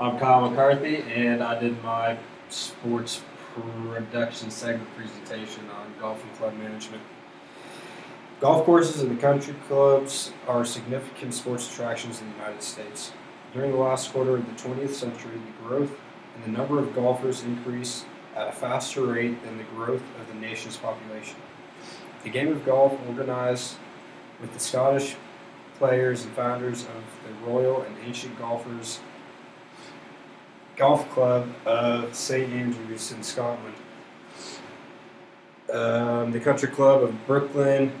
I'm Kyle McCarthy, and I did my sports production segment presentation on golf and club management. Golf courses and the country clubs are significant sports attractions in the United States. During the last quarter of the 20th century, the growth in the number of golfers increased at a faster rate than the growth of the nation's population. The game of golf, organized with the Scottish players and founders of the Royal and Ancient Golfers Golf Club of St Andrews in Scotland. Um, the Country Club of Brookline,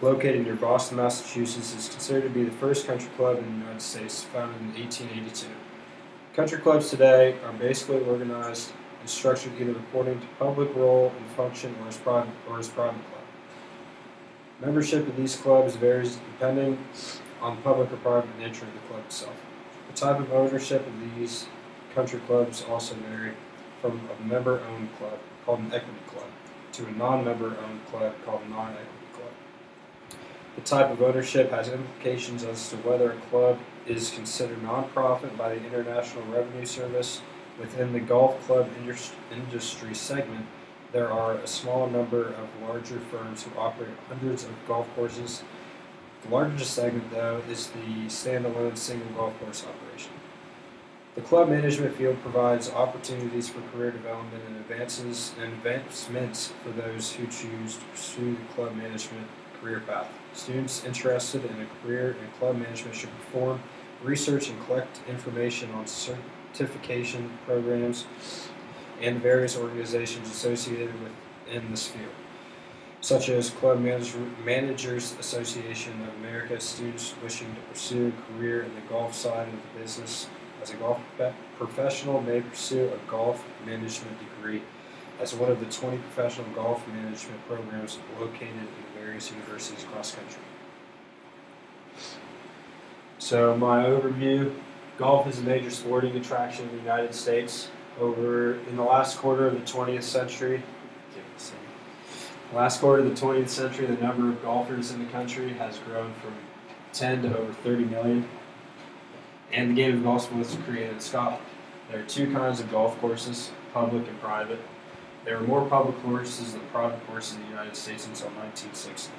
located near Boston, Massachusetts, is considered to be the first country club in the United States, founded in 1882. Country clubs today are basically organized and structured either according to public role and function or as private or as private club. Membership of these clubs varies depending on public or private nature of the club itself. The type of ownership of these country clubs also vary from a member-owned club called an equity club to a non-member-owned club called a non-equity club. The type of ownership has implications as to whether a club is considered nonprofit by the International Revenue Service. Within the golf club industry segment, there are a small number of larger firms who operate hundreds of golf courses. The largest segment, though, is the standalone single golf course operation. The club management field provides opportunities for career development and advances and advancements for those who choose to pursue the club management career path. Students interested in a career in club management should perform research and collect information on certification programs and various organizations associated with in this field, such as Club Managers Association of America, students wishing to pursue a career in the golf side of the business as a golf professional may pursue a golf management degree as one of the 20 professional golf management programs located in various universities across country. So, my overview golf is a major sporting attraction in the United States. Over in the last quarter of the 20th century, last quarter of the 20th century, the number of golfers in the country has grown from 10 to over 30 million and the game of golf was created in Scotland. There are two kinds of golf courses, public and private. There were more public courses than private courses in the United States until 1960.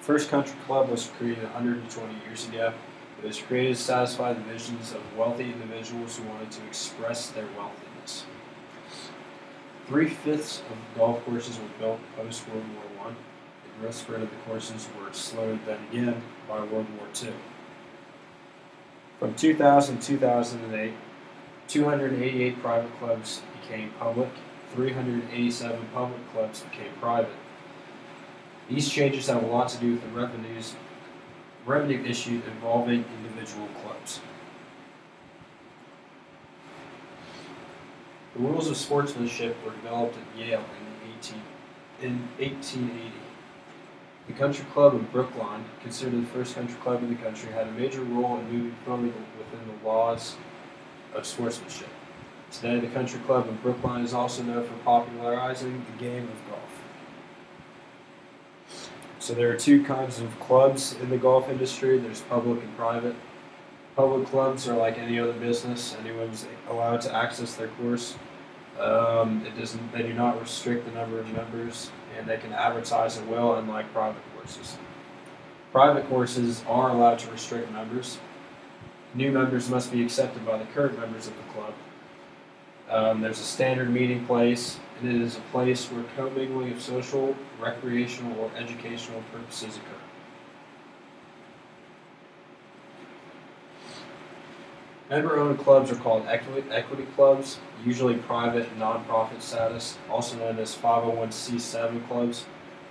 First Country Club was created 120 years ago. It was created to satisfy the visions of wealthy individuals who wanted to express their wealthiness. Three fifths of golf courses were built post World War I growth spread of the courses were slowed then again by World War II. From 2000 to 2008, 288 private clubs became public, 387 public clubs became private. These changes have a lot to do with the revenues, revenue issue involving individual clubs. The rules of sportsmanship were developed at Yale in, 18, in 1880. The Country Club of Brookline, considered the first country club in the country, had a major role in moving forward within the laws of sportsmanship. Today, the Country Club of Brookline is also known for popularizing the game of golf. So there are two kinds of clubs in the golf industry. There's public and private. Public clubs are like any other business. Anyone's allowed to access their course. Um, it doesn't. They do not restrict the number of members and they can advertise at will, unlike private courses. Private courses are allowed to restrict members. New members must be accepted by the current members of the club. Um, there's a standard meeting place, and it is a place where commingling of social, recreational, or educational purposes occur. Member-owned clubs are called equity, equity clubs, usually private and nonprofit status, also known as 501c7 clubs.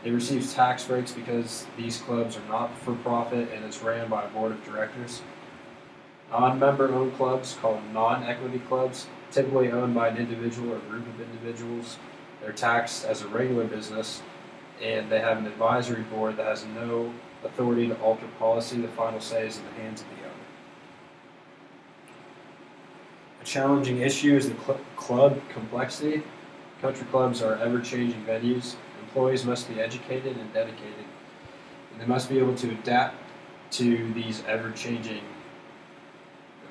They receive tax breaks because these clubs are not for profit and it's ran by a board of directors. Non-member owned clubs, called non-equity clubs, typically owned by an individual or group of individuals. They're taxed as a regular business and they have an advisory board that has no authority to alter policy. The final say is in the hands of the A challenging issue is the cl- club complexity. Country clubs are ever changing venues. Employees must be educated and dedicated, and they must be able to adapt to these ever changing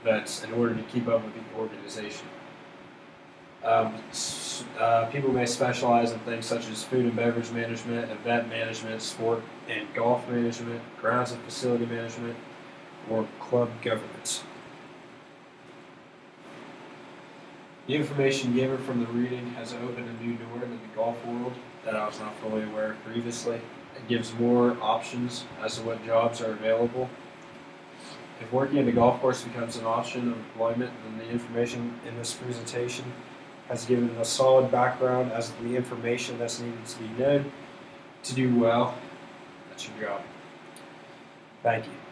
events in order to keep up with the organization. Um, uh, people may specialize in things such as food and beverage management, event management, sport and golf management, grounds and facility management, or club governance. The information given from the reading has opened a new door in the golf world that I was not fully aware of previously. It gives more options as to what jobs are available. If working in the golf course becomes an option of employment, then the information in this presentation has given a solid background as to the information that's needed to be known to do well. That's your job. Thank you.